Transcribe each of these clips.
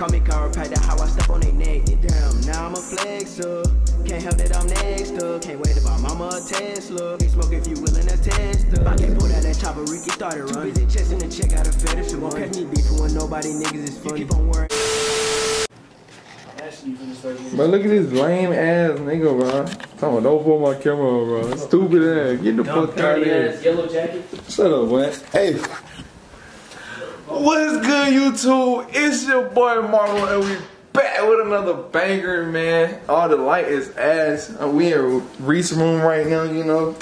Call me chiropractor, how I step on their neck. Damn, now I'm a flexer. Can't help that I'm next up. Can't wait if my mama a Tesla. Big smoke if you willing to test her. If I can't pull out that chopper, Ricky started running. Too busy chasing the check out of fetish. Won't catch me beefing with nobody, niggas is funny. Keep on worrying. But look at this lame ass nigga, bro. Talking about don't pull my camera, bro. Stupid ass. Get the fuck out of here. Yellow jacket. Shut up, man. Hey. What's good, YouTube? It's your boy Marvo, and we back with another banger, man. All the light is ass. Uh, We in Reese's room right now, you know.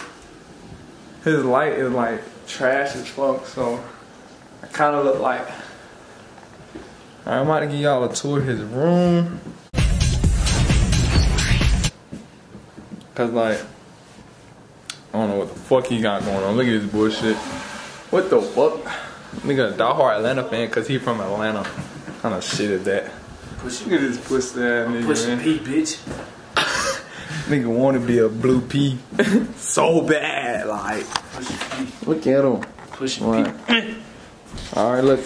His light is like trash as fuck, so I kind of look like. I'm about to give y'all a tour of his room. Cause like, I don't know what the fuck he got going on. Look at this bullshit. What the fuck? Nigga, a diehard Atlanta fan cause he from Atlanta. kind of shit is that? Push Look at this pussy ass nigga, Push man. P, bitch. Nigga want to be a blue P so bad, like. Look at him. Push Right. P. All right, look.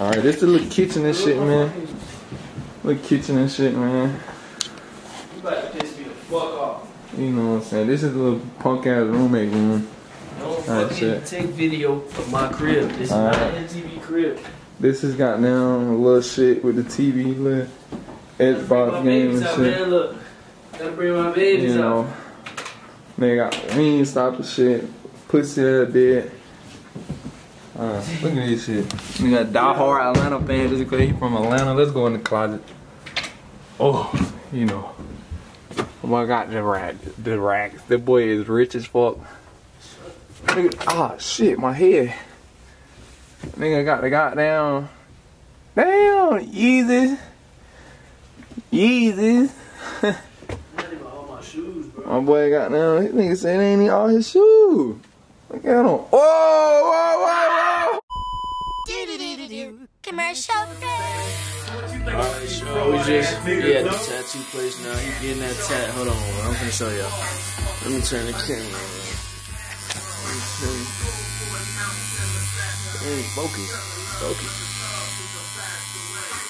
All right, this is the little kitchen and shit, man. Little kitchen and shit, man. You about to piss me the fuck off. You know what I'm saying? This is a little punk ass roommate room. Alright, fucking shit. take video of my crib. This is Alright. not an MTV crib. This has got down a little shit with the TV, little Gotta bring my Xbox game and out, shit. man. Look. Gotta bring my babies You out. know, they got wing stop and shit, pussy ass dead. Uh, look at this shit. We got diehard Atlanta fan just because he from Atlanta. Let's go in the closet. Oh, you know. Oh my god, the rack, the racks. The boy is rich as fuck. Nigga, ah shit, my head. Nigga got the goddamn. Damn, Yeezys. Yeezys. Not even all my shoes, bro. My boy got down. His nigga said ain't even all his shoes. Look at him. Whoa, whoa, whoa, whoa. Commercial break. Alright, so we just he at the tattoo place now. He getting that tat. Hold on, I'm gonna show y'all. Let me turn the camera focus, focus.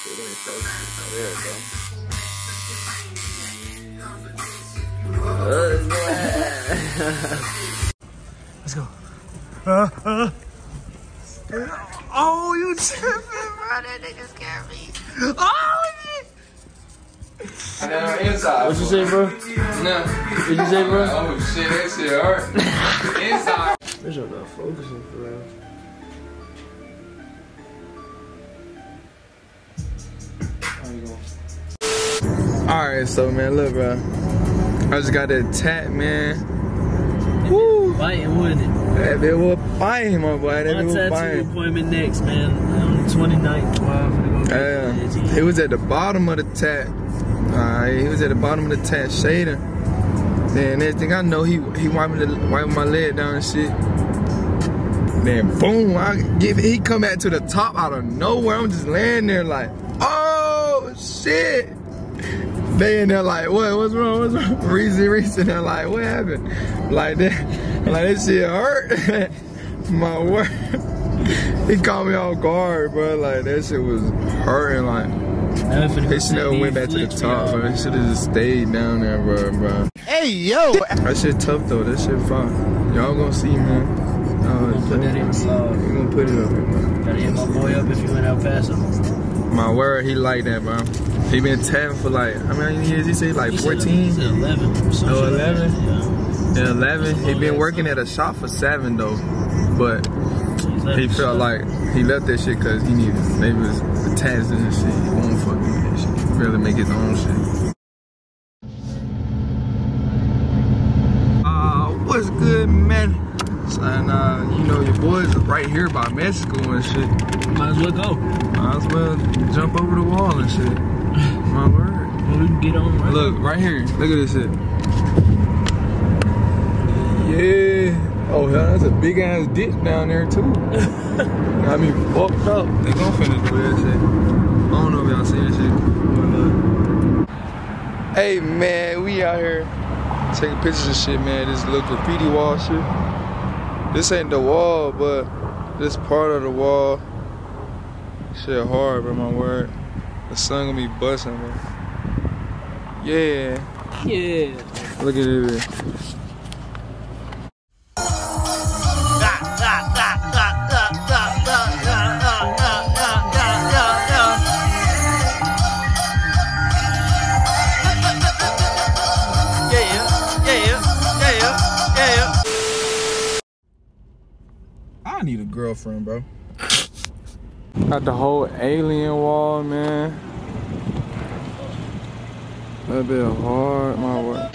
It ain't focused. There it go. Let's go. Oh, you tripping, bro. That nigga scared me. Oh, shit. Now inside. What you say, bro? No. What you say, bro? Oh, shit. That shit hurt. inside. Bitch, I'm not focusing for that. Alright, so, man, look, bro. I just got that tat, man. Woo. Biting with it. That bit was biting, my boy. That My bit was tattoo biting. appointment next, man. On the 29th. Wow, I'm finna go Yeah, it. was at the bottom of the tat. Alright, he was at the bottom of the tat shading. Then next thing I know, he he wiping the wiping my leg down and shit. Then boom, I give he come back to the top out of nowhere. I'm just laying there like, oh shit. They in there like, what? What's wrong? What's wrong? Reese, and they're like, what happened? Like that, like this shit hurt. my word. he caught me off guard, bro. Like that shit was hurting. Like they should take never these went back to the top, bro. They should have just stayed down there, bro, bro. Hey, yo. That shit tough though. That shit fine. Y'all gonna see, man. Uh, Gonna put that in the vlog. We gonna put it up here, man. Gotta hit my boy up if you went out past him. My word, he like that, bro. He been tapping for like, how many years? He say like He said- 14? He said 11. some Oh, 11? that, Yeah, 11. He been working at a shop for seven though, but he felt like he left that shit because he needed maybe it was the taxes and shit. Really make his own shit. Uh, what's good, man? Son, uh, you know your boys are right here by Mexico and shit. Might as well go. Might as well jump over the wall and shit. My word. Well, we can get on right Look, right here. Look at this shit. Yeah. Oh, hell, that's a big ass ditch down there, too. I mean, fucked up. They gon' finna do that shit. I don't know if y'all see this shit. But, Hey, man, we out here taking pictures of shit, man. This little graffiti wall shit. This ain't the wall, but this part of the wall. Shit hard, bro, my word. The sun gonna be busting, bro. Yeah. Yeah. Look at it. Need a girlfriend, bro. Got the whole alien wall, man. That bit hard, my word.